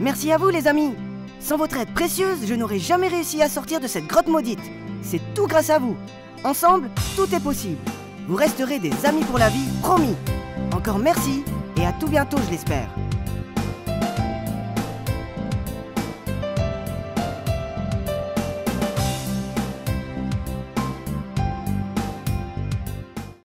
Merci à vous les amis Sans votre aide précieuse, je n'aurais jamais réussi à sortir de cette grotte maudite. C'est tout grâce à vous. Ensemble, tout est possible. Vous resterez des amis pour la vie, promis. Encore merci et à tout bientôt, je l'espère.